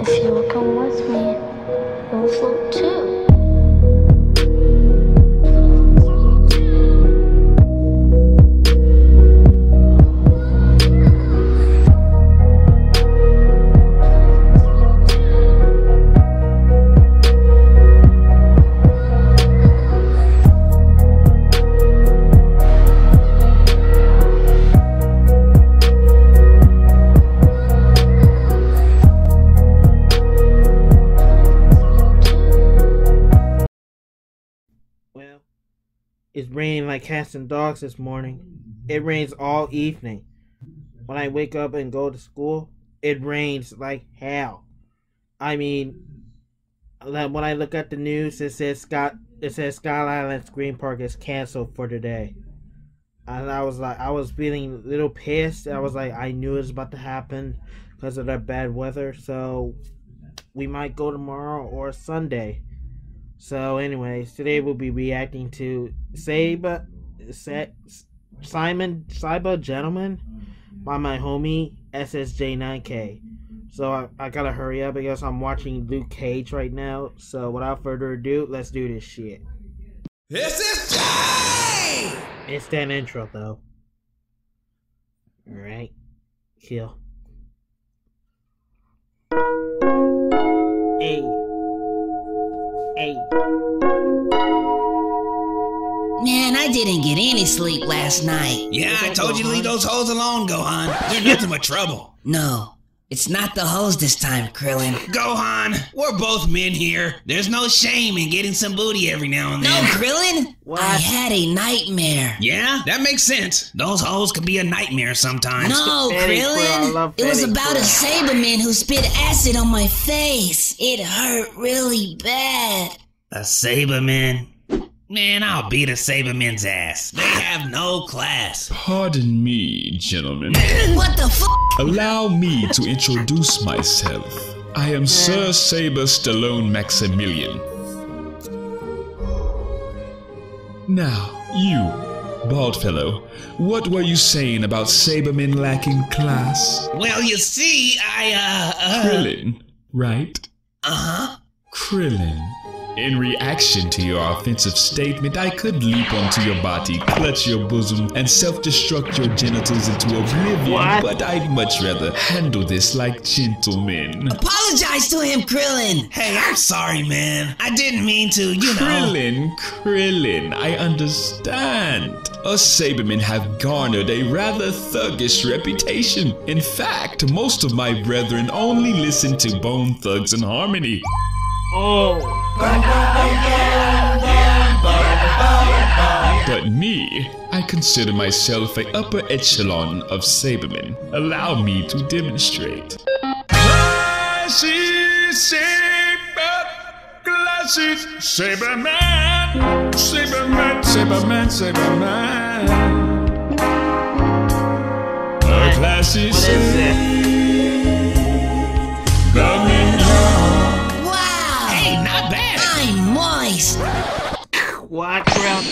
If you will come with me, you will float too. It's raining like cats and dogs this morning. It rains all evening. When I wake up and go to school, it rains like hell. I mean, when I look at the news, it says Scott, it says Sky Island Green Park is canceled for today. And I was like, I was feeling a little pissed. I was like, I knew it was about to happen because of the bad weather. So we might go tomorrow or Sunday. So, anyways, today we'll be reacting to Saba, Sa- Simon, Saiba Gentleman by my homie SSJ9K. So, I, I gotta hurry up because I'm watching Luke Cage right now. So, without further ado, let's do this shit. This is Jay! It's that intro, though. Alright. Kill. Hey. Hey. Man, I didn't get any sleep last night. Yeah, I told you to leave those hoes alone, Gohan. You're nothing but trouble. No, it's not the hose this time, Krillin. Gohan, we're both men here. There's no shame in getting some booty every now and then. No. Krillin! What? I had a nightmare. Yeah, that makes sense. Those hoes could be a nightmare sometimes. No, Fetty Quill, I love Krillin! It was Fetty about a Saibaman who spit acid on my face. It hurt really bad. A Saibaman? Man, I'll beat a Saibaman's ass. They have no class. Pardon me, gentlemen. What the f? Allow me to introduce myself. I am Sir Saber Stallone Maximilian. Now, you, bald fellow, what were you saying about Saibamen lacking class? Well, you see, I, uh, uh. Krillin, right? Uh huh. Krillin. In reaction to your offensive statement, I could leap onto your body, clutch your bosom, and self destruct your genitals into oblivion, What? but I'd much rather handle this like gentlemen. Apologize to him, Krillin. Hey, I'm sorry, man. I didn't mean to, you know. Krillin, Krillin, I understand. Us Saibamen have garnered a rather thuggish reputation. In fact, most of my brethren only listen to Bone Thugs and Harmony. Oh. But me, I consider myself a upper echelon of Saibamen. Allow me to demonstrate. Classy Saber, classy Saibaman, Saibaman, Saibaman, Saibaman. A classy I'm moist. What? Crown?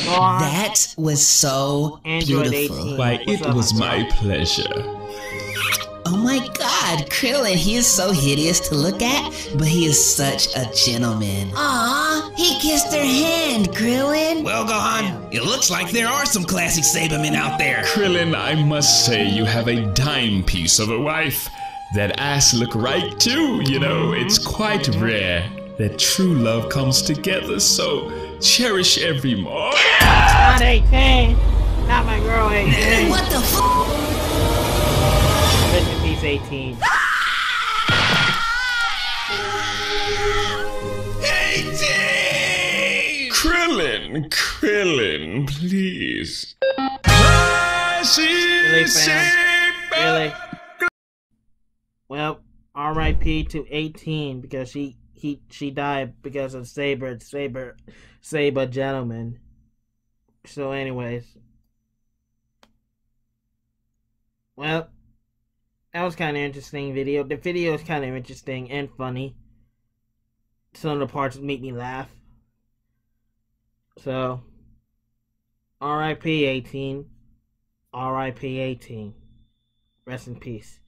That was so Android beautiful. 18. Why, it up, was my my pleasure. Oh my god, Krillin, he is so hideous to look at, but he is such a gentleman. Aw, he kissed her hand, Krillin. Well, Gohan, it looks like there are some classic Saibamen out there. Krillin, I must say you have a dime piece of a wife. That ass look right too, you know, it's quite rare that true love comes together, so cherish every moment. Not 18. Not my girl 18. What the f? Rest in peace 18. Hey, Krillin, Krillin, please. Really, fam? Really? Well, R.I.P. to 18 because she he she died because of Saber Saber Saber Gentleman. So, anyways, well, that was kind of interesting video. The video is kind of interesting and funny. Some of the parts make me laugh. So, R.I.P. 18. R.I.P. 18. Rest in peace.